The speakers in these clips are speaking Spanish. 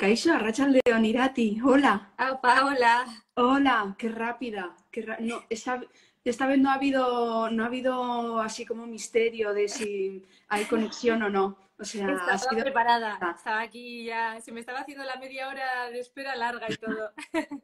Rachel León Irati, hola. Ah, Paola. Hola, qué rápida. Qué ra- no, esta, esta vez no ha habido, no ha habido así como misterio de si hay conexión o no. O sea, ha Estaba sido preparada. Estaba aquí ya. Se me estaba haciendo la media hora de espera larga y todo.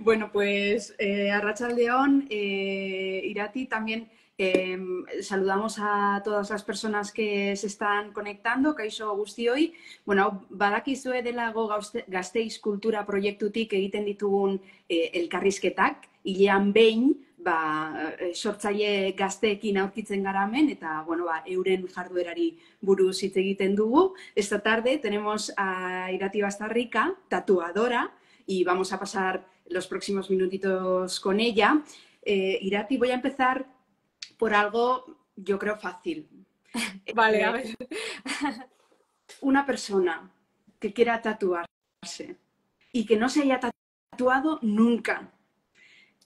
Bueno, pues eh, a Rachaldeón, eh, Irati, también eh, saludamos a todas las personas que se están conectando, kaixo guztioi. Bueno, badakizue delago gazteiz kultura proiektutik egiten ditugun eh, elkarrizketak, hilean behin, ba, eh, sortzaile gazteekin aurkitzen gara hemen, eta, bueno, ba, euren jarduerari buruz hitz egiten dugu. Esta tarde tenemos a Irati Bastarrica, tatuadora, y vamos a pasar los próximos minutitos con ella. Eh, Irati, voy a empezar por algo, yo creo, fácil. Vale, Eh, a ver. Una persona que quiera tatuarse y que no se haya tatuado nunca.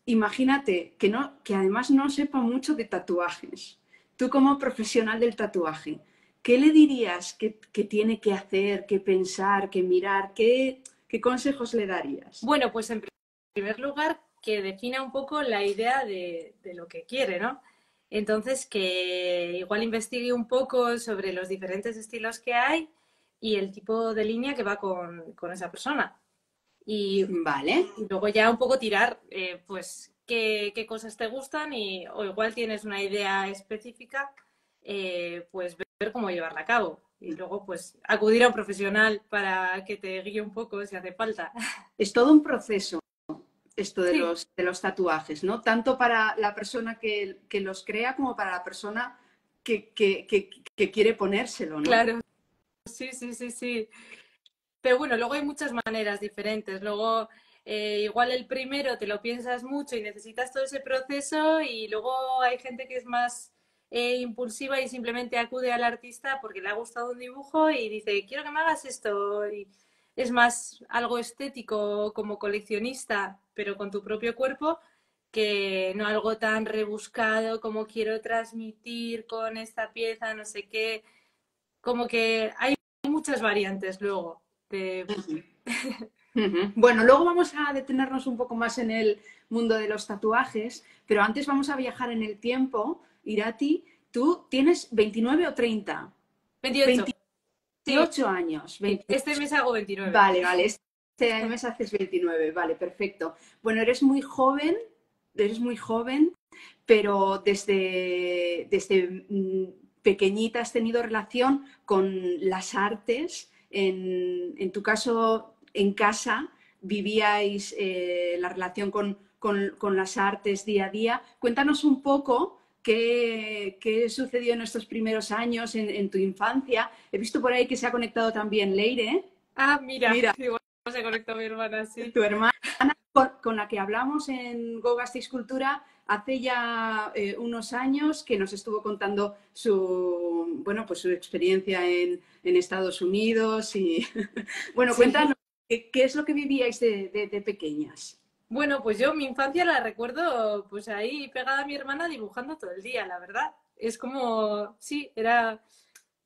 Imagínate que, no, que además no sepa mucho de tatuajes. Tú como profesional del tatuaje, ¿qué le dirías que, que tiene que hacer, que pensar, que mirar? ¿Qué, qué consejos le darías? Bueno, pues en primer lugar, que defina un poco la idea de, de lo que quiere, ¿no? Entonces, que igual investigue un poco sobre los diferentes estilos que hay y el tipo de línea que va con, con esa persona. Y, Vale. y luego ya un poco tirar, eh, pues, qué, qué cosas te gustan y, o igual tienes una idea específica, eh, pues ver cómo llevarla a cabo. Y luego, pues, acudir a un profesional para que te guíe un poco si hace falta. Es todo un proceso esto de, Sí. los, de los tatuajes, ¿no? Tanto para la persona que, que los crea como para la persona que, que- quiere ponérselo, ¿no? Claro, sí, sí, sí, sí. Pero bueno, luego hay muchas maneras diferentes. Luego, eh, igual el primero te lo piensas mucho y necesitas todo ese proceso y luego hay gente que es más eh, impulsiva y simplemente acude al artista porque le ha gustado un dibujo y dice, quiero que me hagas esto. Y es más algo estético como coleccionista, pero con tu propio cuerpo, que no algo tan rebuscado como quiero transmitir con esta pieza, no sé qué como que hay muchas variantes luego. de-. Bueno, luego vamos a detenernos un poco más en el mundo de los tatuajes, pero antes vamos a viajar en el tiempo. Irati, tú tienes 29 o 30? 28. 28 años. 20 Este mes hago 29. Vale, vale. Este mes haces 29, vale, perfecto. Bueno, eres muy joven, eres muy joven, pero desde, desde mm, pequeñita has tenido relación con las artes. En, en tu caso, en casa, vivíais eh, la relación con, con- con las artes día a día. Cuéntanos un poco qué, qué sucedió en estos primeros años, en, en tu infancia. He visto por ahí que se ha conectado también Leire. Ah, mira, Mira. igual se conectó mi hermana, sí. tu hermana, con, con la que hablamos en Go Gasteiz Cultura hace ya eh, unos años, que nos estuvo contando su, bueno, pues su experiencia en, en Estados Unidos. Y bueno, Sí. cuéntanos, ¿qué, qué es lo que vivíais de, de- de pequeñas? Bueno, pues yo mi infancia la recuerdo pues ahí pegada a mi hermana dibujando todo el día, la verdad. Es como, sí, era,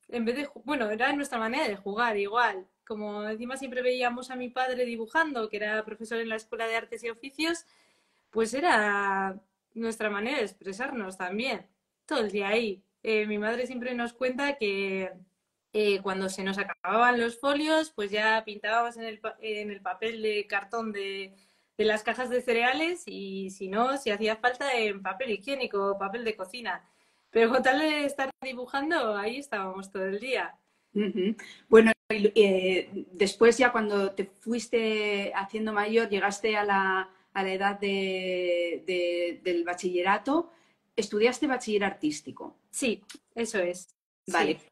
en vez de, bueno, era nuestra manera de jugar igual. Como encima siempre veíamos a mi padre dibujando, que era profesor en la Escuela de Artes y Oficios, pues era nuestra manera de expresarnos también. Todo el día ahí. Eh, mi madre siempre nos cuenta que eh, cuando se nos acababan los folios, pues ya pintábamos en el, en el papel de cartón de, de las cajas de cereales y si no, si hacía falta en papel higiénico o papel de cocina. Pero con tal de estar dibujando, ahí estábamos todo el día. Bueno, eh, después ya cuando te fuiste haciendo mayor, llegaste a la, a la edad de- de- del bachillerato, estudiaste bachiller artístico. Sí, eso es. Vale. Sí.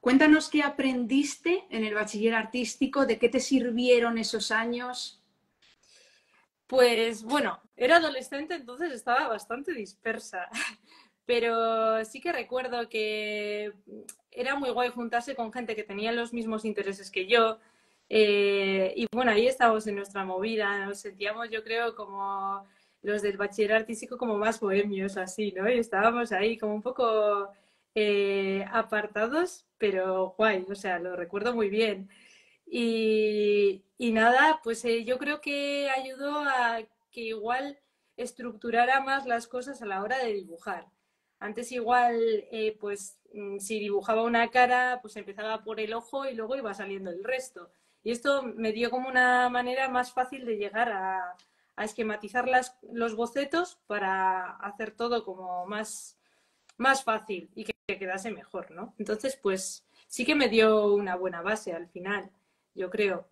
Cuéntanos qué aprendiste en el bachiller artístico, de qué te sirvieron esos años. Pues bueno, era adolescente, entonces estaba bastante dispersa. Pero sí que recuerdo que era muy guay juntarse con gente que tenía los mismos intereses que yo. Eh, y bueno, ahí estábamos en nuestra movida, nos sentíamos, yo creo, como los del bachiller artístico, como más bohemios, así, ¿no? Y estábamos ahí como un poco eh, apartados, pero guay, o sea, lo recuerdo muy bien. Y, nada, pues eh, yo creo que ayudó a que igual estructurara más las cosas a la hora de dibujar. Antes igual, eh, pues mm, si dibujaba una cara, pues empezaba por el ojo y luego iba saliendo el resto. Y esto me dio como una manera más fácil de llegar a, esquematizar las, los bocetos para hacer todo como más, más fácil y que quedase mejor, ¿no? Entonces, pues sí que me dio una buena base al final, yo creo.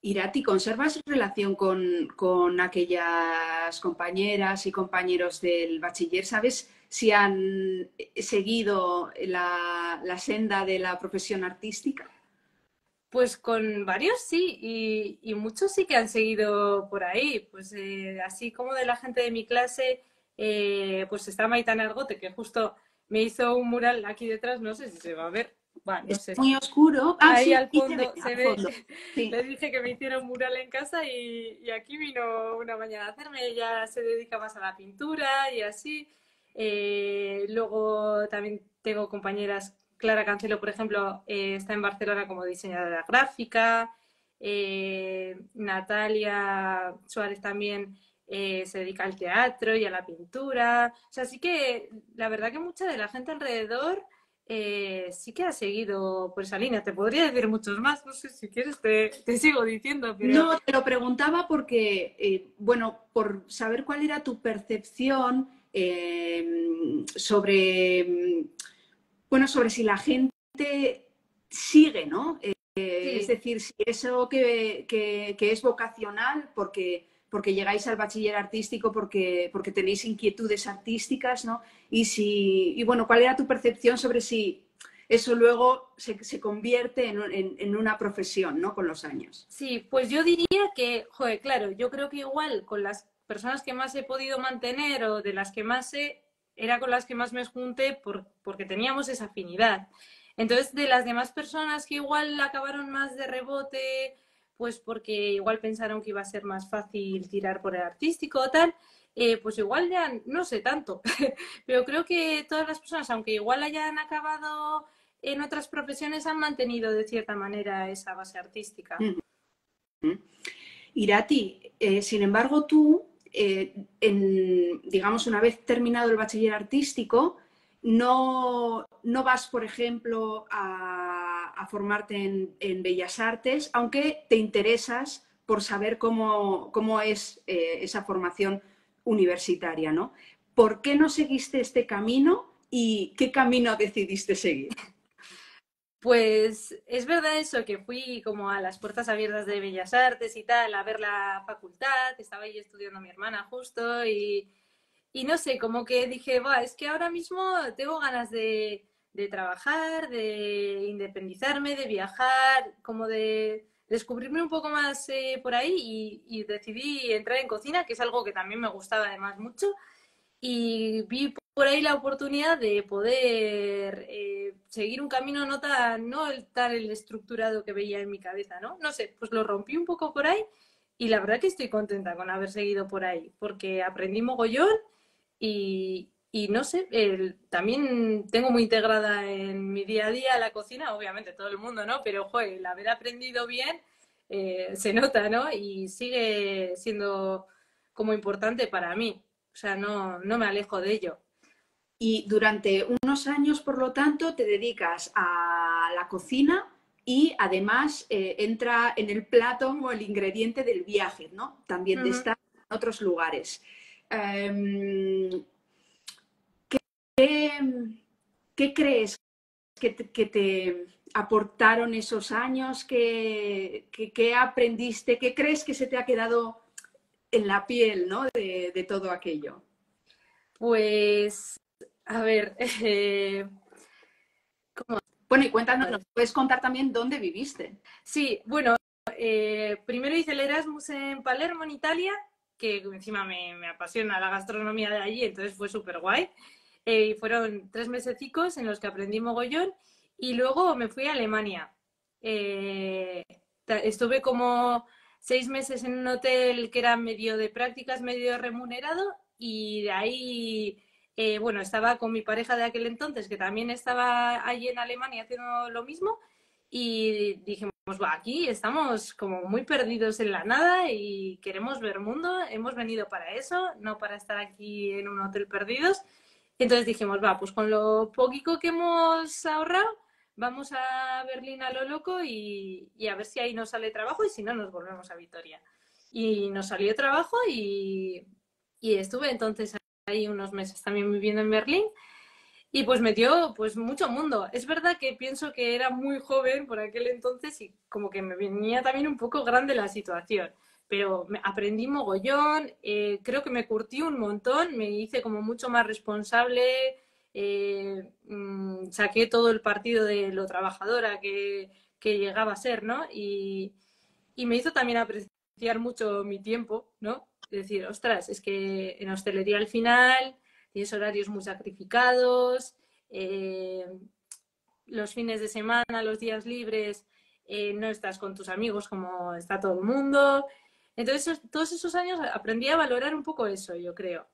Irati, ¿conservas relación con, con, aquellas compañeras y compañeros del bachiller? ¿Sabes si han seguido la, la senda de la profesión artística? Pues con varios sí, y, muchos sí que han seguido por ahí. Pues eh, así como de la gente de mi clase, eh, pues está Maitán Argote, que justo me hizo un mural aquí detrás, no sé si se va a ver. No es sé. muy oscuro. Ah, Ahí sí, al fondo se ve. Se ve. Fondo. Sí. Le dije que me hiciera un mural en casa y, y, aquí vino una mañana a hacerme. Ella se dedica más a la pintura y así. Eh, luego también tengo compañeras Clara Cancelo, por ejemplo, eh, está en Barcelona como diseñadora gráfica. Eh, Natalia Suárez también eh, se dedica al teatro y a la pintura. O sea, sí que la verdad que mucha de la gente alrededor eh, sí que ha seguido por esa línea. Te podría decir muchos más, no sé si quieres, te, te sigo diciendo. Pero... No, te lo preguntaba porque, eh, bueno, por saber cuál era tu percepción sobre bueno, sobre si la gente sigue, ¿no? Eh, sí. Es decir, si eso que, que, que, es vocacional, porque, porque llegáis al bachiller artístico, porque, porque tenéis inquietudes artísticas, ¿no? Y, si, y bueno, ¿cuál era tu percepción sobre si eso luego se, se convierte en, en, en, una profesión, ¿no? Con los años. Sí, pues yo diría que, joder, claro, yo creo que igual con las personas que más he podido mantener o de las que más he era con las que más me junté por, porque teníamos esa afinidad. Entonces, de las demás personas que igual acabaron más de rebote, pues porque igual pensaron que iba a ser más fácil tirar por el artístico o tal, eh, pues igual ya no sé tanto. Pero creo que todas las personas, aunque igual hayan acabado en otras profesiones, han mantenido de cierta manera esa base artística. Mm -hmm. Irati, eh, sin embargo, tú eh, digamos, una vez terminado el bachiller artístico, no, no vas, por ejemplo, a, a formarte en, en, Bellas Artes, aunque te interesas por saber cómo, cómo es eh, esa formación universitaria, ¿no? ¿Por qué no seguiste este camino y qué camino decidiste seguir? Pues es verdad eso, que fui como a las puertas abiertas de Bellas Artes y tal, a ver la facultad, estaba ahí estudiando mi hermana justo y, y no sé, como que dije, va, es que ahora mismo tengo ganas de, de trabajar, de independizarme, de viajar, como de descubrirme un poco más eh, por ahí y, decidí entrar en cocina, que es algo que también me gustaba además mucho. Y vi por ahí la oportunidad de poder eh, seguir un camino no tan, no tan el estructurado que veía en mi cabeza, ¿no? No sé, pues lo rompí un poco por ahí y la verdad que estoy contenta con haber seguido por ahí, porque aprendí mogollón y, y no sé, también tengo muy integrada en mi día a día la cocina, obviamente todo el mundo, ¿no? Pero, joder, el haber aprendido bien eh, se nota, ¿no? Y sigue siendo como importante para mí. O sea, no, no me alejo de ello. Y durante unos años, por lo tanto, te dedicas a la cocina y además eh, entra en el plato como el ingrediente del viaje, ¿no? También de uh -huh. estar en otros lugares. Um, ¿qué, ¿qué, crees que te, que te, aportaron esos años? ¿Qué, ¿Qué, aprendiste? ¿Qué crees que se te ha quedado en la piel ¿no? de, de todo aquello? Pues a ver, eh, ¿cómo? Bueno, y cuéntanos, ¿nos puedes contar también dónde viviste? Sí, bueno, eh, primero hice el Erasmus en Palermo, en Italia, que encima me, me apasiona la gastronomía de allí, entonces fue súper guay. Eh, fueron tres mesecicos en los que aprendí mogollón y luego me fui a Alemania. Eh, estuve como seis meses en un hotel que era medio de prácticas, medio remunerado y de ahí eh, bueno, estaba con mi pareja de aquel entonces, que también estaba allí en Alemania haciendo lo mismo, y dijimos, va, aquí estamos como muy perdidos en la nada y queremos ver mundo, hemos venido para eso, no para estar aquí en un hotel perdidos. Entonces dijimos, va, pues con lo poquito que hemos ahorrado, vamos a Berlín a lo loco y, y, a ver si ahí nos sale trabajo y si no, nos volvemos a Vitoria. Y nos salió trabajo y, y estuve entonces ahí unos meses también viviendo en Berlín y pues metió pues mucho mundo. Es verdad que pienso que era muy joven por aquel entonces y como que me venía también un poco grande la situación, pero aprendí mogollón, eh, creo que me curtí un montón, me hice como mucho más responsable, eh, mm, saqué todo el partido de lo trabajadora que, que llegaba a ser, ¿no? Y, y me hizo también apreciar mucho mi tiempo, ¿no? Decir, ostras, es que en hostelería al final tienes horarios muy sacrificados, eh, los fines de semana, los días libres, no estás con tus amigos como está todo el mundo. Entonces, todos esos años aprendí a valorar un poco eso, yo creo.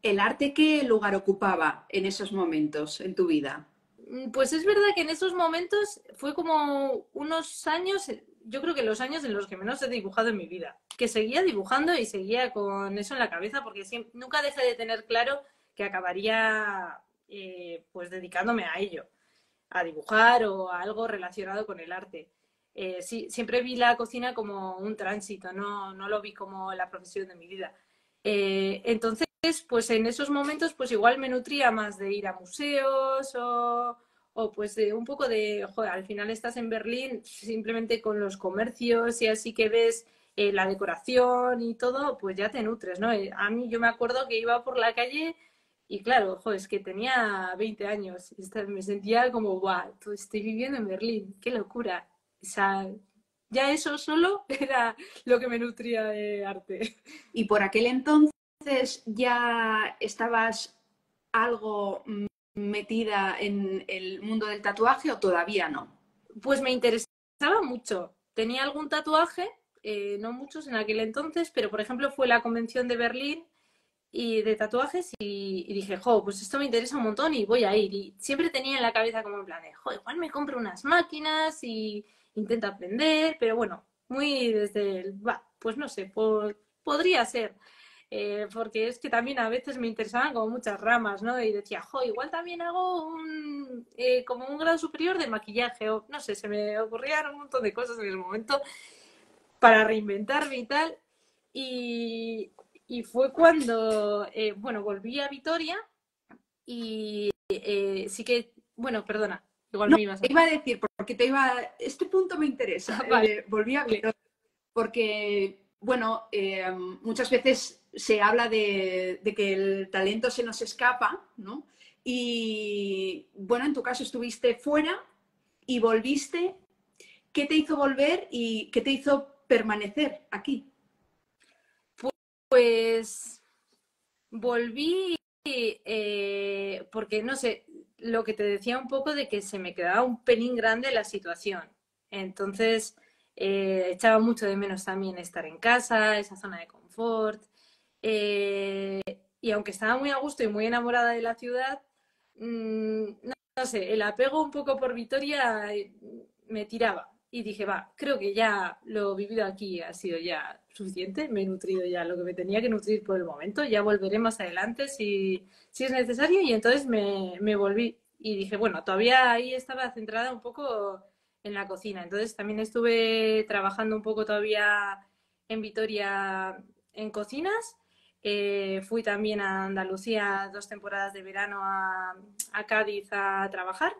¿El arte qué lugar ocupaba en esos momentos en tu vida? Mm, pues es verdad que en esos momentos fue como unos años, yo creo que los años en los que menos he dibujado en mi vida, que seguía dibujando y seguía con eso en la cabeza porque nunca dejé de tener claro que acabaría eh, pues dedicándome a ello, a dibujar o a algo relacionado con el arte. Eh, sí, siempre vi la cocina como un tránsito, no, no lo vi como la profesión de mi vida. Eh, entonces, pues en esos momentos, pues igual me nutría más de ir a museos o, o pues de un poco de, al final estás en Berlín simplemente con los comercios y así que ves eh, la decoración y todo, pues ya te nutres, ¿no? Eh, a mí yo me acuerdo que iba por la calle y claro, es que tenía 20 años, me sentía como, guau, estoy viviendo en Berlín, qué locura. O sea, ya eso solo era lo que me nutría de arte. Y por aquel entonces ya estabas algo metida en el mundo del tatuaje o todavía no? Pues me interesaba mucho. Tenía algún tatuaje, eh, no muchos en aquel entonces, pero por ejemplo fue la convención de Berlín y de tatuajes y, dije, jo, pues esto me interesa un montón y voy a ir. Y siempre tenía en la cabeza como en plan de, jo, igual me compro unas máquinas y intento aprender, pero bueno, muy desde el, va, pues no sé, podría ser. Eh, porque es que también a veces me interesaban como muchas ramas, ¿no? Y decía, jo, igual también hago un, eh, como un grado superior de maquillaje, o no sé, se me ocurrían un montón de cosas en el momento para reinventarme y tal. Y, y fue cuando, eh, bueno, volví a Vitoria y sí que, bueno, perdona, igual me ibas a... Te iba a decir, porque te iba, este punto me interesa, vale. volví a Vitoria, porque, bueno, muchas veces se habla de, que el talento se nos escapa, ¿no? Y bueno, en tu caso estuviste fuera y volviste. ¿Qué te hizo volver y qué te hizo permanecer aquí? Pues volví eh, porque, no sé, lo que te decía un poco de que se me quedaba un pelín grande la situación. Entonces, eh, echaba mucho de menos también estar en casa, esa zona de confort. Eh, y aunque estaba muy a gusto y muy enamorada de la ciudad, mm, no, sé, el apego un poco por Vitoria me tiraba. Y dije, va, creo que ya lo vivido aquí ha sido ya suficiente, me he nutrido ya lo que me tenía que nutrir por el momento, ya volveré más adelante si, si es necesario. Y entonces me, me volví y dije, bueno, todavía ahí estaba centrada un poco en la cocina. Entonces también estuve trabajando un poco todavía en Vitoria en cocinas eh, fui también a Andalucía dos temporadas de verano a, Cádiz a trabajar.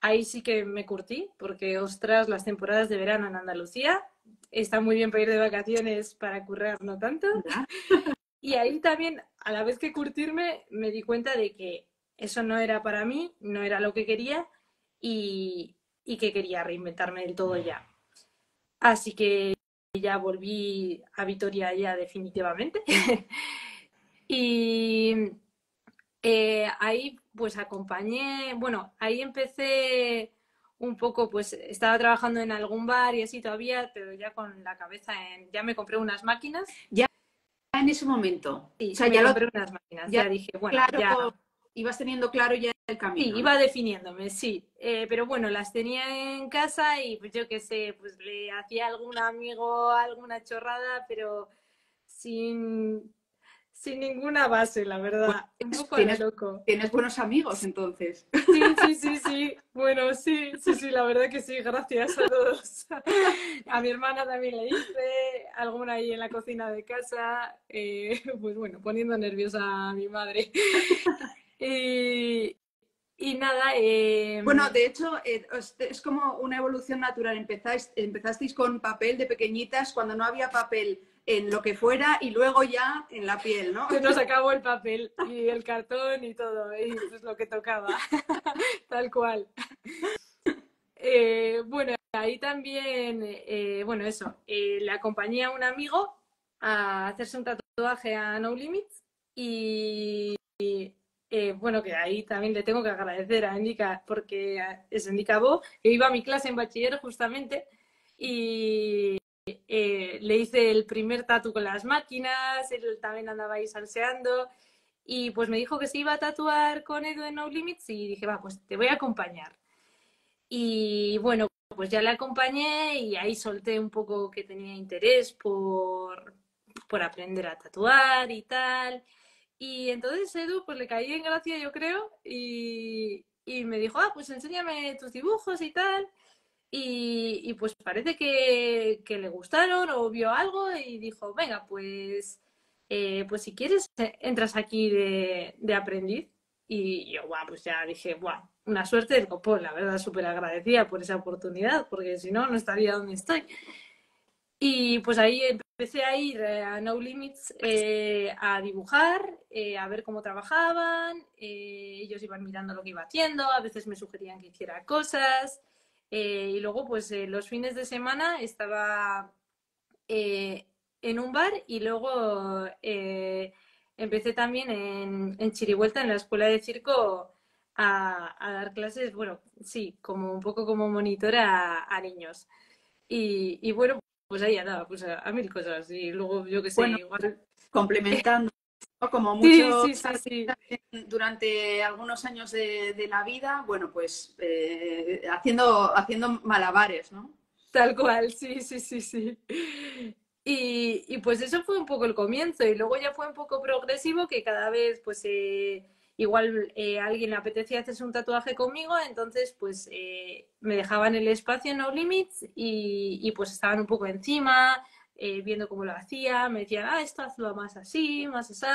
Ahí sí que me curtí, porque ostras, las temporadas de verano en Andalucía está muy bien para ir de vacaciones para currar, no tanto. y ahí también, a la vez que curtirme, me di cuenta de que eso no era para mí, no era lo que quería y, y que quería reinventarme del todo ya. Así que ya volví a Vitoria ya definitivamente. y eh, ahí pues acompañé, bueno, ahí empecé un poco, pues estaba trabajando en algún bar y así todavía, pero ya con la cabeza en, ya me compré unas máquinas. Ya en ese momento. Sí, o sea, ya compré unas máquinas, ya, dije, bueno, ya... ibas teniendo claro ya el camino. Sí, iba definiéndome, sí. Eh, pero bueno, las tenía en casa y pues yo qué sé, pues le hacía a algún amigo alguna chorrada, pero sin, sin ninguna base, la verdad. un poco tienes, loco. Tienes buenos amigos entonces. Sí, sí, sí, sí. Bueno, sí, sí, sí, la verdad que sí, gracias a todos. A mi hermana también le hice, alguna ahí en la cocina de casa, eh, pues bueno, poniendo nerviosa a mi madre. Y, y nada. Eh... Bueno, de hecho, eh, es como una evolución natural. Empezáis, empezasteis con papel de pequeñitas cuando no había papel en lo que fuera y luego ya en la piel, ¿no? Se nos acabó el papel y el cartón y todo, y eso es lo que tocaba, tal cual. Eh, bueno, ahí también, eh, bueno, eso, eh, le acompañé a un amigo a hacerse un tatuaje a No Limits y, eh, bueno, que ahí también le tengo que agradecer a Indica porque es Indica Bo, que iba a mi clase en bachiller justamente y eh, le hice el primer tatu con las máquinas, él también andaba ahí salseando y pues me dijo que se iba a tatuar con Edu en No Limits y dije, va, pues te voy a acompañar. Y bueno, pues ya le acompañé y ahí solté un poco que tenía interés por, por aprender a tatuar y tal. Y entonces Edu pues le caí en gracia, yo creo, y, y me dijo, ah, pues enséñame tus dibujos y tal. Y, pues parece que, le gustaron o vio algo y dijo, venga, pues, eh, pues si quieres, entras aquí de, de aprendiz. Y yo, guau, pues ya dije, guau, una suerte del copón, la verdad, súper agradecida por esa oportunidad, porque si no, no estaría donde estoy. Y pues ahí empecé a ir a No Limits eh, a dibujar, eh, a ver cómo trabajaban, eh, ellos iban mirando lo que iba haciendo, a veces me sugerían que hiciera cosas. Eh, y luego, pues los fines de semana estaba en un bar y luego empecé también en, en Chirivuelta, en la escuela de circo, a, a, dar clases, bueno, sí, como un poco como monitora a, a niños. Y, y, bueno, pues ahí andaba, pues a, a, mil cosas. Y luego, yo que sé, bueno, igual... Complementando, ¿no? como mucho sí, sí, sí, durante algunos años de, de, la vida, bueno, pues eh, haciendo, haciendo malabares, ¿no? Tal cual, sí, sí, sí, sí. Y, y, pues eso fue un poco el comienzo y luego ya fue un poco progresivo que cada vez pues eh, igual eh, a alguien le apetecía hacerse un tatuaje conmigo, entonces pues eh, me dejaban el espacio No Limits y, y pues estaban un poco encima, eh, viendo cómo lo hacía, me decían, ah, esto hazlo más así, más así.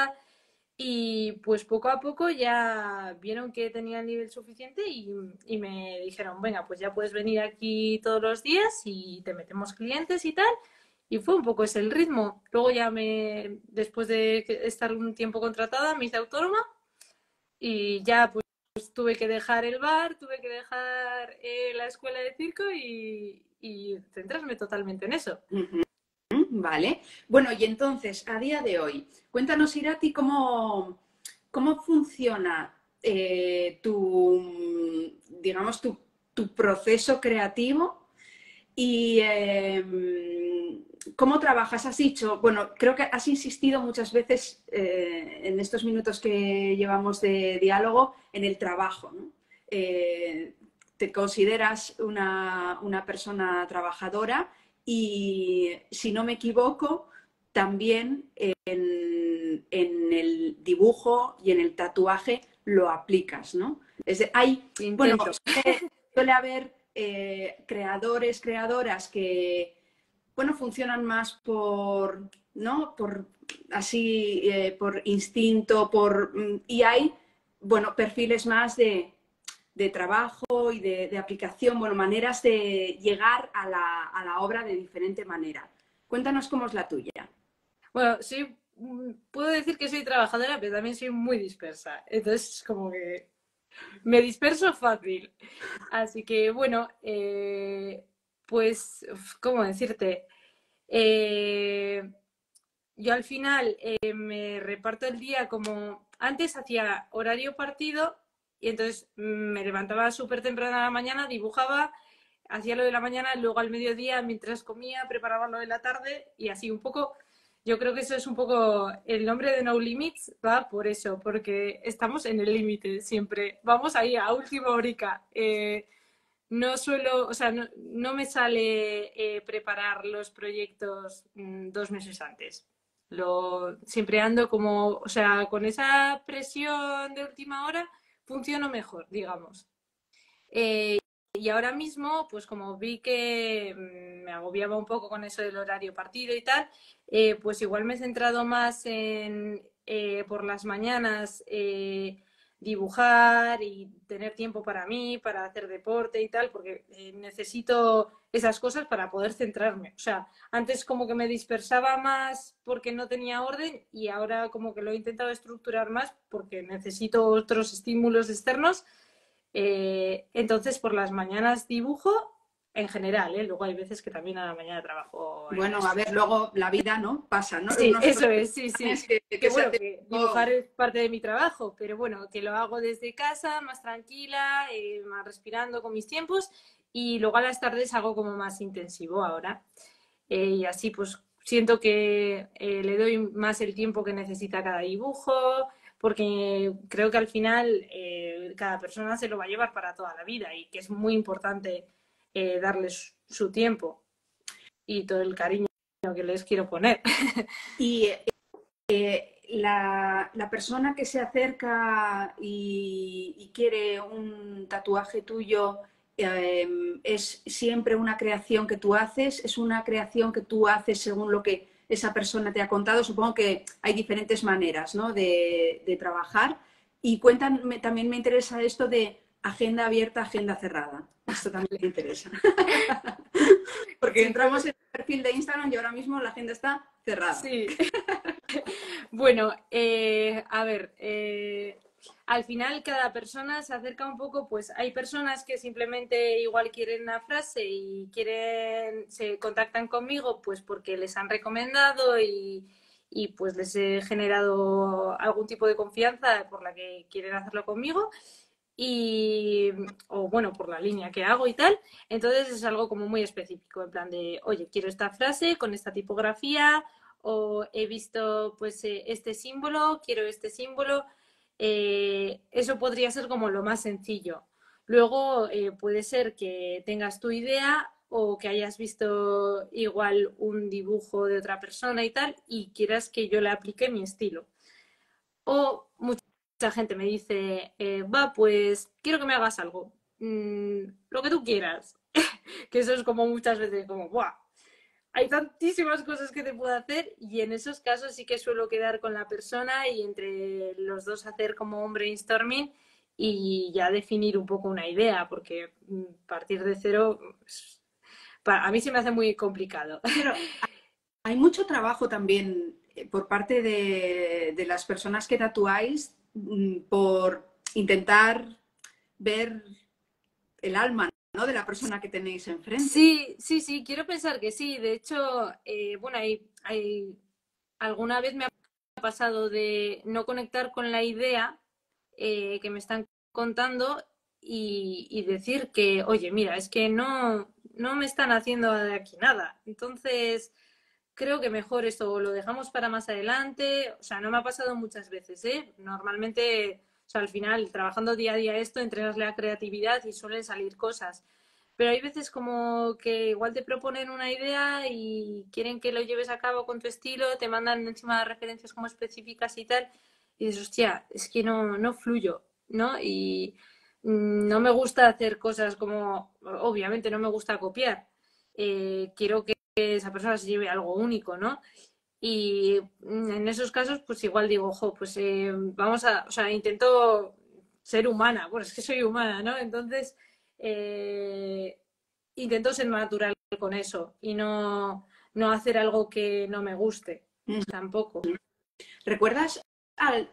Y pues poco a poco ya vieron que tenía el nivel suficiente y, me dijeron, venga, pues ya puedes venir aquí todos los días y te metemos clientes y tal. Y fue un poco ese el ritmo. Luego ya me, después de estar un tiempo contratada, me hice autónoma y ya pues, tuve que dejar el bar, tuve que dejar eh, la escuela de circo y, centrarme totalmente en eso. Uh. Vale. Bueno, y entonces, a día de hoy, cuéntanos, Irati, cómo, cómo funciona eh, tu, digamos, tu, proceso creativo y eh, ¿Cómo trabajas? Has dicho, bueno, creo que has insistido muchas veces eh, en estos minutos que llevamos de diálogo en el trabajo. Eh, te consideras una, una, persona trabajadora y, si no me equivoco, también en, en el dibujo y en el tatuaje lo aplicas, ¿no? Es de, hay, bueno, suele haber eh, creadores, creadoras que bueno, funcionan más por, ¿no? Por así, eh, por instinto, por... Y hay, bueno, perfiles más de, de trabajo y de, aplicación, bueno, maneras de llegar a la, a la, obra de diferente manera. Cuéntanos cómo es la tuya. Bueno, sí, puedo decir que soy trabajadora, pero también soy muy dispersa. Entonces, como que me disperso fácil. Así que, bueno, eh, pues, ¿cómo decirte? Eh, yo al final eh, me reparto el día como antes hacía horario partido y entonces me levantaba súper temprano a la mañana, dibujaba, hacía lo de la mañana, luego al mediodía mientras comía preparaba lo de la tarde y así un poco yo creo que eso es un poco el nombre de No Limits va por eso, porque estamos en el límite siempre. Vamos ahí a última horica. Eh, no suelo, o sea, no, me sale eh, preparar los proyectos mm, dos meses antes. Siempre ando como, o sea, con esa presión de última hora funciono mejor, digamos. Eh, y ahora mismo, pues como vi que mm, me agobiaba un poco con eso del horario partido y tal, eh, pues igual me he centrado más en por las mañanas dibujar y tener tiempo para mí, para hacer deporte y tal, porque eh, necesito esas cosas para poder centrarme. O sea, antes como que me dispersaba más porque no tenía orden y ahora como que lo he intentado estructurar más porque necesito otros estímulos externos. Eh, entonces por las mañanas dibujo en general, ¿eh? Luego hay veces que también a la mañana trabajo. Bueno, a ver, luego la vida, ¿no? Pasa, ¿no? Sí, eso es, sí, sí. Que, bueno, dibujar es parte de mi trabajo, pero bueno, que lo hago desde casa, más tranquila, eh, más respirando con mis tiempos y luego a las tardes hago como más intensivo ahora. Eh, y así pues siento que eh, le doy más el tiempo que necesita cada dibujo, porque creo que al final cada persona se lo va a llevar para toda la vida y que es muy importante eh, darles su tiempo y todo el cariño que les quiero poner. Y eh, la, persona que se acerca y, quiere un tatuaje tuyo em, es siempre una creación que tú haces, es una creación que tú haces según lo que esa persona te ha contado. Supongo que hay diferentes maneras de, de trabajar. Y cuéntame, también me interesa esto de agenda abierta, agenda cerrada. Esto también me interesa. Porque entramos en el perfil de Instagram y ahora mismo la agenda está cerrada. Sí. bueno, eh, a ver, eh, al final cada persona se acerca un poco, pues hay personas que simplemente igual quieren una frase y quieren, se contactan conmigo pues porque les han recomendado y, y pues les he generado algún tipo de confianza por la que quieren hacerlo conmigo y, o bueno, por la línea que hago y tal. Entonces es algo como muy específico, en plan de, oye, quiero esta frase con esta tipografía, o he visto pues eh, este símbolo, quiero este símbolo. Eh, eso podría ser como lo más sencillo. Luego eh, puede ser que tengas tu idea o que hayas visto igual un dibujo de otra persona y tal y quieras que yo le aplique mi estilo. O gente me dice, eh, va, pues quiero que me hagas algo, mm, lo que tú quieras. que eso es como muchas veces como, ¡buah! Hay tantísimas cosas que te puedo hacer y en esos casos sí que suelo quedar con la persona y entre los dos hacer como un brainstorming y ya definir un poco una idea, porque mm, partir de cero a mí se me hace muy complicado. Pero hay mucho trabajo también eh, por parte de, de las personas que tatuáis por intentar ver el alma ¿no? de la persona que tenéis enfrente. Sí, sí, sí, quiero pensar que sí. De hecho, eh, bueno, hay, hay, alguna vez me ha pasado de no conectar con la idea eh, que me están contando y, y, decir que, oye, mira, es que no, no me están haciendo de aquí nada. Entonces, creo que mejor esto lo dejamos para más adelante. O sea, no me ha pasado muchas veces, ¿eh? Normalmente, o sea, al final, trabajando día a día esto, entrenas la creatividad y suelen salir cosas. Pero hay veces como que igual te proponen una idea y quieren que lo lleves a cabo con tu estilo, te mandan encima referencias como específicas y tal, y dices, hostia, es que no, no fluyo, ¿no? Y mm, no me gusta hacer cosas como, obviamente no me gusta copiar. Eh, quiero que esa persona se lleve algo único, ¿no? Y en esos casos, pues igual digo, ojo, pues eh, vamos a, o sea, intento ser humana, bueno, es que soy humana, ¿no? Entonces, eh, intento ser natural con eso y no, no hacer algo que no me guste, tampoco. ¿Recuerdas,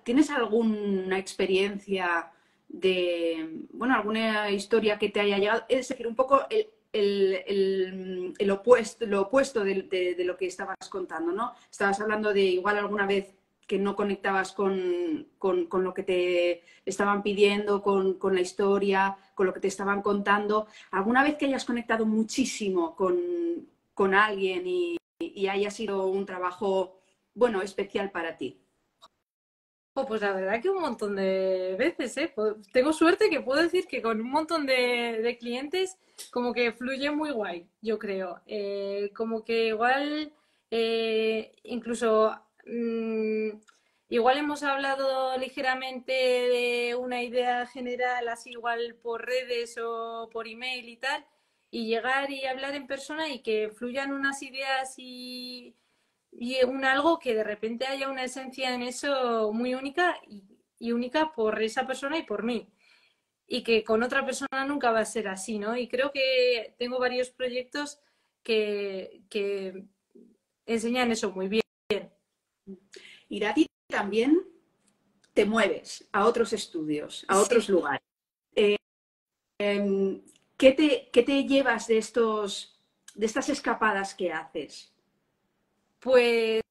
tienes alguna experiencia de, bueno, alguna historia que te haya llegado? Es decir, un poco el, el, opuesto, lo opuesto de, lo que estabas contando, ¿no? Estabas hablando de igual alguna vez que no conectabas con, lo que te estaban pidiendo, con, la historia, con lo que te estaban contando. ¿Alguna vez que hayas conectado muchísimo con, alguien y, haya sido un trabajo bueno, especial para ti? Oh, pues la verdad que un montón de veces, ¿eh? Tengo suerte que puedo decir que con un montón de, clientes como que fluye muy guay, yo creo. Eh, como que igual, eh, incluso, mm, igual hemos hablado ligeramente de una idea general, así igual por redes o por email y tal, y llegar y hablar en persona y que fluyan unas ideas y y un algo que de repente haya una esencia en eso muy única y, única por esa persona y por mí. Y que con otra persona nunca va a ser así, ¿no? Y creo que tengo varios proyectos que, que enseñan eso muy bien. Irati, también te mueves a otros estudios, a otros lugares. Eh, em, ¿qué, te, ¿Qué te llevas de, estos, de estas escapadas que haces? Pues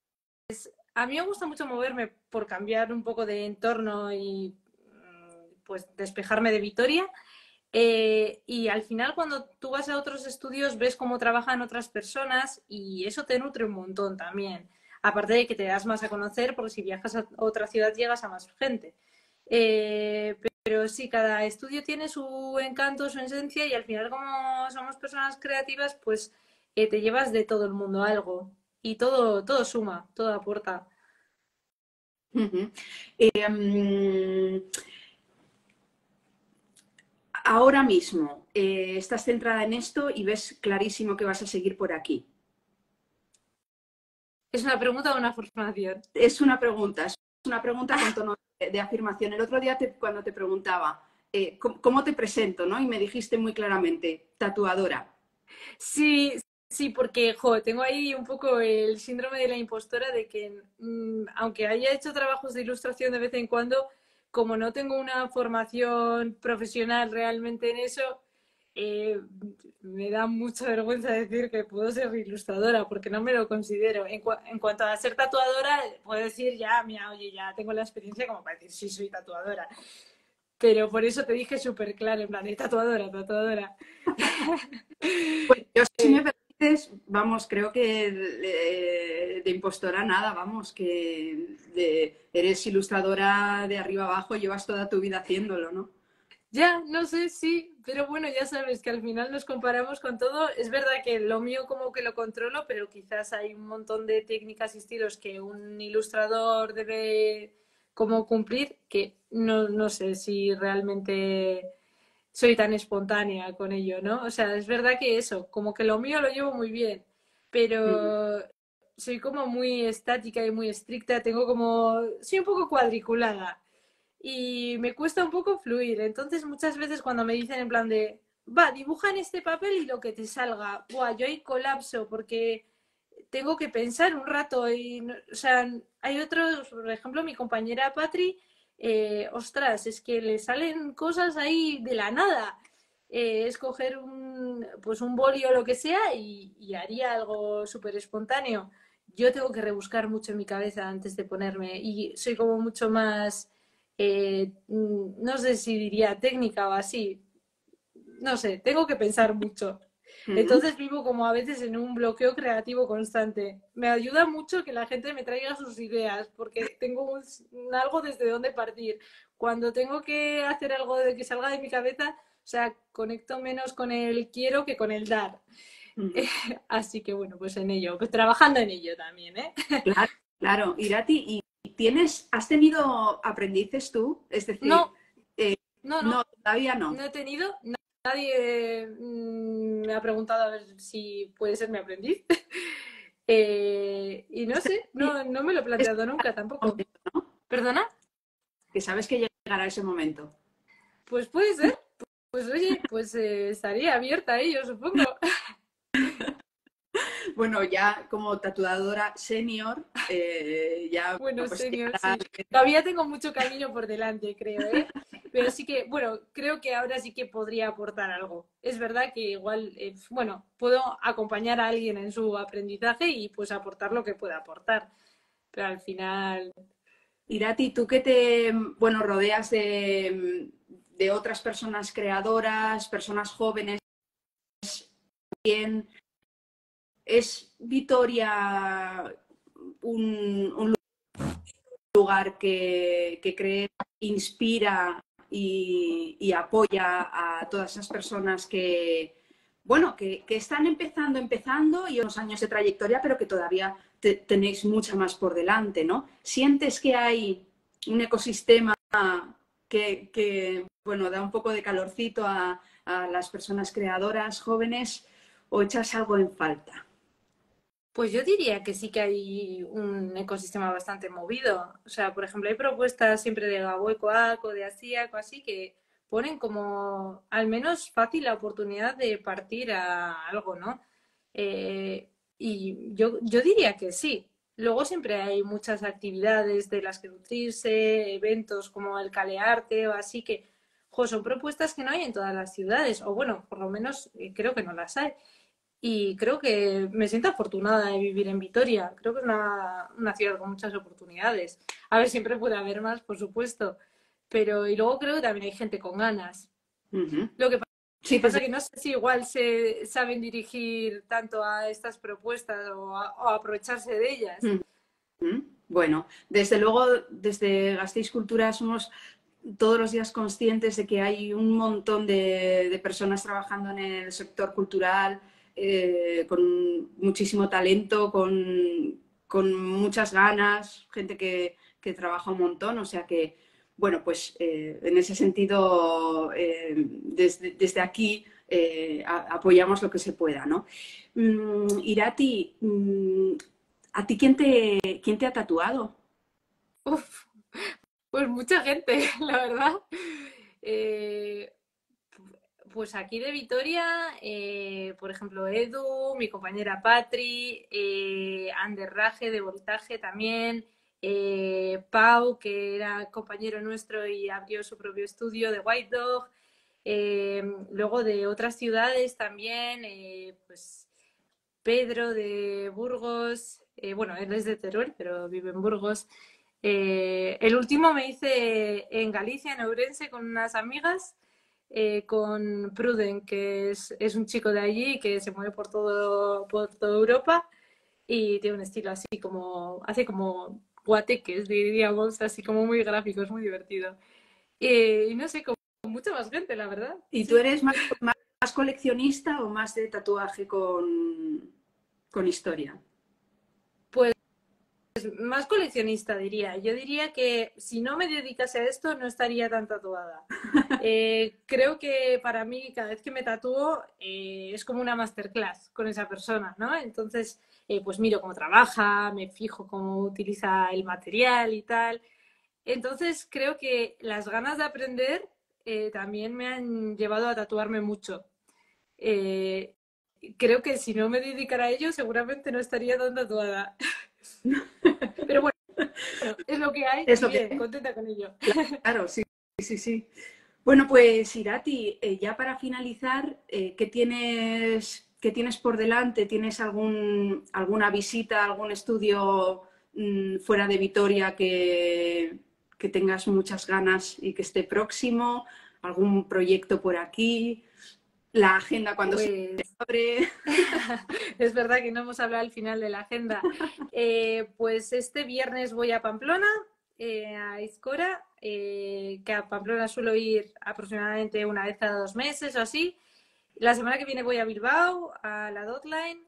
a mí me gusta mucho moverme por cambiar un poco de entorno y mm, pues despejarme de Vitoria. Eh, y al final cuando tú vas a otros estudios ves cómo trabajan otras personas y eso te nutre un montón también. Aparte de que te das más a conocer porque si viajas a otra ciudad llegas a más gente. Eh, pero sí, cada estudio tiene su encanto, su esencia y al final como somos personas creativas pues eh, te llevas de todo el mundo algo y todo, todo suma, todo aporta. Em, ahora mismo eh, estás centrada en esto y ves clarísimo que vas a seguir por aquí. ¿Es una pregunta o una afirmación? Es una pregunta, es una pregunta con tono de, afirmación. El otro día cuando te preguntaba, eh, ¿cómo, te presento? ¿no? Y me dijiste muy claramente, tatuadora. Sí, Sí, porque jo, tengo ahí un poco el síndrome de la impostora de que, mm, aunque haya hecho trabajos de ilustración de vez en cuando, como no tengo una formación profesional realmente en eso, eh, me da mucha vergüenza decir que puedo ser ilustradora, porque no me lo considero. En, cuanto a ser tatuadora, puedo decir ya, mira, oye, ya tengo la experiencia como para decir sí, soy tatuadora. Pero por eso te dije súper claro, en plan, tatuadora, tatuadora. Pues yo sí me vamos, creo que de, impostora nada, vamos, que eres ilustradora de arriba abajo, llevas toda tu vida haciéndolo, ¿no? Ya, no sé, sí, pero bueno, ya sabes que al final nos comparamos con todo. Es verdad que lo mío como que lo controlo, pero quizás hay un montón de técnicas y estilos que un ilustrador debe como cumplir que no, no sé si realmente soy tan espontánea con ello, ¿no? O sea, es verdad que eso, como que lo mío lo llevo muy bien, pero soy como muy estática y muy estricta, tengo como, soy un poco cuadriculada y me cuesta un poco fluir. Entonces muchas veces cuando me dicen en plan de, va, dibuja en este papel y lo que te salga, buah, yo ahí colapso porque tengo que pensar un rato y, o sea, hay otros, por ejemplo, mi compañera Patri, eh, ostras, es que le salen cosas ahí de la nada. Eh, escoger un, pues un boli o lo que sea y, haría algo súper espontáneo. Yo tengo que rebuscar mucho en mi cabeza antes de ponerme y soy como mucho más, eh, no sé si diría técnica o así, no sé, tengo que pensar mucho. Entonces vivo como a veces en un bloqueo creativo constante. Me ayuda mucho que la gente me traiga sus ideas porque tengo algo desde donde partir. Cuando tengo que hacer algo de que salga de mi cabeza, o sea, conecto menos con el quiero que con el dar. Así que bueno, pues en ello, pues trabajando en ello también, ¿eh? Claro, claro. Irati, ¿y tienes, has tenido aprendices tú? Es decir, no, eh, no, no, todavía no. No he tenido, nadie mm, me ha preguntado a ver si puede ser mi aprendiz. Eh, y no sé, no, no, me lo he planteado nunca tampoco. ¿Perdona? Que sabes que llegará ese momento. Pues puede ser. Pues oye, pues eh, estaría abierta a ello, supongo. bueno, ya como tatuadora senior, eh, ya... Bueno, pues, senior, sí. Todavía tengo mucho camino por delante, creo, ¿eh? Pero sí que, bueno, creo que ahora sí que podría aportar algo. Es verdad que igual, eh, bueno, puedo acompañar a alguien en su aprendizaje y pues aportar lo que pueda aportar. Pero al final... Irati, tú que te, bueno, rodeas de, otras personas creadoras, personas jóvenes, ¿quién es Vitoria un, lugar que, que cree, inspira y, apoya a todas esas personas que, bueno, que, están empezando, empezando y unos años de trayectoria, pero que todavía tenéis mucha más por delante, ¿no? ¿Sientes que hay un ecosistema que, bueno, da un poco de calorcito a, a las personas creadoras jóvenes o echas algo en falta? Pues yo diría que sí que hay un ecosistema bastante movido. O sea, por ejemplo, hay propuestas siempre de Gaboecoac de Asiaco, así que ponen como al menos fácil la oportunidad de partir a algo, ¿no? Eh, y yo, yo diría que sí. Luego siempre hay muchas actividades de las que nutrirse, eventos como el Calearte o así que son propuestas que no hay en todas las ciudades, o bueno, por lo menos eh, creo que no las hay. Y creo que me siento afortunada de vivir en Vitoria. Creo que es una, una ciudad con muchas oportunidades. A ver, siempre puede haber más, por supuesto. Pero, y luego creo que también hay gente con ganas. Lo que sí, pasa es que no sé si igual se saben dirigir tanto a estas propuestas o, aprovecharse de ellas. Bueno, desde luego, desde Gasteiz Cultura somos todos los días conscientes de que hay un montón de, de personas trabajando en el sector cultural, eh, con muchísimo talento, con, muchas ganas, gente que, trabaja un montón, o sea que, bueno, pues eh, en ese sentido, eh, desde, aquí apoyamos lo que se pueda, ¿no? Mm, Irati, mm, ¿a ti quién te, quién te ha tatuado? pues mucha gente, la verdad pues aquí de Vitoria, eh, por ejemplo, Edu, mi compañera Patri, eh, de Voltaje también, eh, Pau, que era compañero nuestro y abrió su propio estudio de White Dog, eh, luego de otras ciudades también, pues Pedro de Burgos, bueno, él es de Teruel, pero vive en Burgos. el último me hice en Galicia, en Ourense, con unas amigas. Eh, con Pruden, que es, es, un chico de allí que se mueve por, todo, por toda Europa y tiene un estilo así como, hace como guateques, diríamos, así como muy gráfico, es muy divertido. y no sé, con mucha más gente, la verdad. ¿Y tú eres más, más, coleccionista o más de tatuaje con, con historia? Más coleccionista, diría. Yo diría que si no me dedicase a esto, no estaría tan tatuada. Eh, creo que para mí, cada vez que me tatúo, eh, es como una masterclass con esa persona, ¿no? Entonces, eh, pues miro cómo trabaja, me fijo cómo utiliza el material y tal. Entonces, creo que las ganas de aprender también me han llevado a tatuarme mucho. creo que si no me dedicara a ello, seguramente no estaría tan tatuada. Pero bueno, es lo que hay. Es lo que contenta con ello. Claro, sí, sí, sí. Bueno, pues Irati, eh, ya para finalizar, eh, ¿qué, tienes, ¿qué tienes por delante? ¿Tienes algún, alguna visita, algún estudio mm, fuera de Vitoria que, que tengas muchas ganas y que esté próximo? ¿Algún proyecto por aquí? La agenda cuando se pues abre. es verdad que no hemos hablado al final de la agenda. Eh, pues este viernes voy a Pamplona, eh, a Izcora, eh, que a Pamplona suelo ir aproximadamente una vez cada dos meses o así. La semana que viene voy a Bilbao, a la Dotline,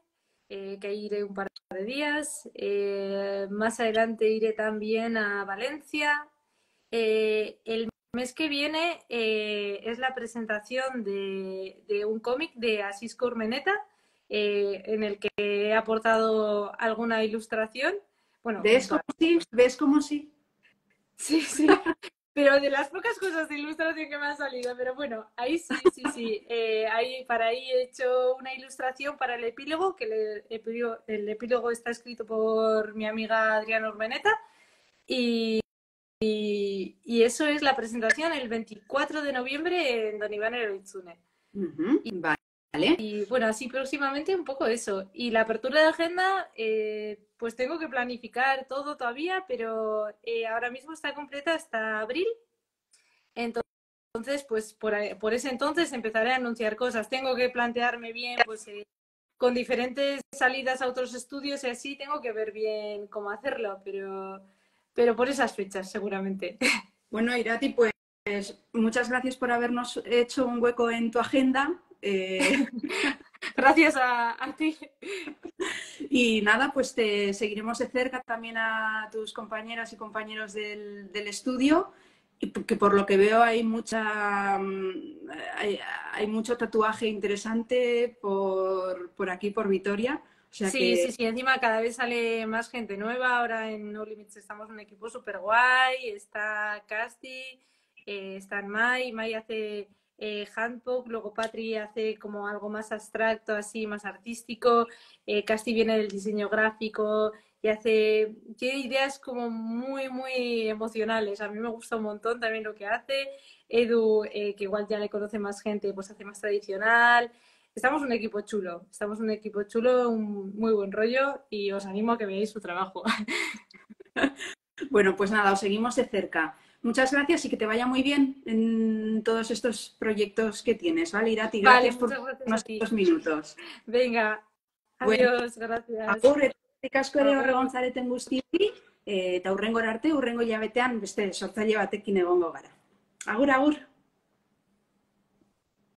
que iré un par de días. más adelante iré también a Valencia. el mes que viene eh, es la presentación de, un cómic de Asís Cormeneta, eh, en el que he aportado alguna ilustración. Bueno, ¿Ves como sí? ¿Ves como sí? Sí, sí. pero de las pocas cosas de ilustración que me han salido, pero bueno, ahí sí, sí, sí. Eh, ahí, para ahí he hecho una ilustración para el epílogo, que el, epílogo, el epílogo está escrito por mi amiga Adriana Urmeneta. Y, y, eso es la presentación el 24 de noviembre en Don Iván Eroitzune. vale. Y bueno, así próximamente un poco eso. Y la apertura de agenda, eh, pues tengo que planificar todo todavía, pero eh, ahora mismo está completa hasta abril. Entonces, pues por, por, ese entonces empezaré a anunciar cosas. Tengo que plantearme bien, pues, eh, con diferentes salidas a otros estudios y así tengo que ver bien cómo hacerlo, pero, pero por esas fechas seguramente. Bueno, Irati, pues muchas gracias por habernos hecho un hueco en tu agenda. Eh, gracias a, ti. Y nada, pues te seguiremos de cerca también a tus compañeras y compañeros del, estudio, que por lo que veo hay mucha mm, hay, mucho tatuaje interesante por, por aquí, por Vitoria. Sí, sí, sí, encima cada vez sale más gente nueva. Ahora en No Limits estamos un equipo súper guay. Está Casti, eh, está Mai. Mai hace eh, handbook, luego Patri hace como algo más abstracto, así más artístico, eh, Casti viene del diseño gráfico y hace, tiene ideas como muy, muy emocionales. A mí me gusta un montón también lo que hace. Edu, eh, que igual ya le conoce más gente, pues hace más tradicional. Estamos un equipo chulo, estamos un equipo chulo, un muy buen rollo y os animo a que veáis su trabajo. Bueno, pues nada, os seguimos de cerca. Muchas gracias y que te vaya muy bien en todos estos proyectos que tienes, ¿vale? Irati, gracias por unos minutos. Venga, adiós, gracias. Agur, asko ere eta urrengo arte, urrengo jabetean beste sortzaile batekin egongo gara. Agur, agur.